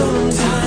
Sometimes